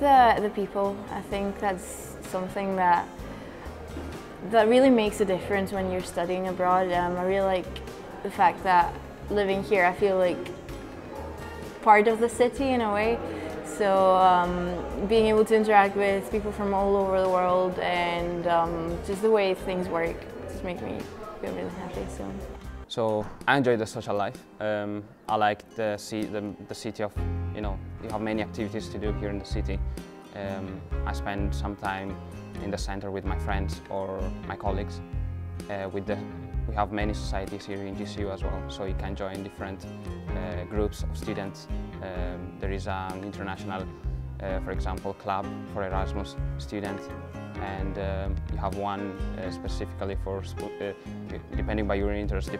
the, the people. I think that's something that that really makes a difference when you're studying abroad. Um, I really like the fact that living here, I feel like part of the city in a way. So um, being able to interact with people from all over the world and um, just the way things work just make me feel really happy. So. So I enjoy the social life. Um, I like the, the, the city of, you know, you have many activities to do here in the city. Um, I spend some time in the center with my friends or my colleagues. Uh, with the, we have many societies here in GCU as well, so you can join different uh, groups of students. Um, there is an international, uh, for example, club for Erasmus students, and um, you have one uh, specifically for, uh, depending by your interest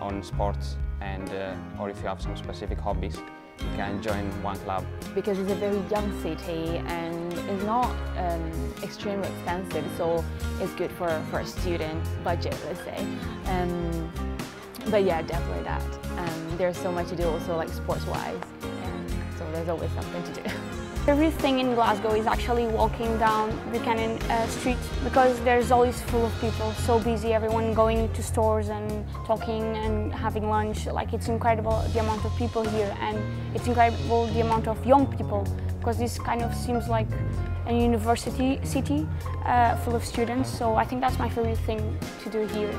on sports and uh, or if you have some specific hobbies you can join one club. Because it's a very young city and it's not um, extremely expensive, so it's good for, for a student budget, let's say. Um, but yeah, definitely that. Um, there's so much to do also like sports-wise, and so there's always something to do. favorite thing in Glasgow is actually walking down Buchanan uh, Street because there's always full of people, so busy, everyone going to stores and talking and having lunch. Like it's incredible the amount of people here and it's incredible the amount of young people because this kind of seems like a university city uh, full of students. So I think that's my favorite thing to do here.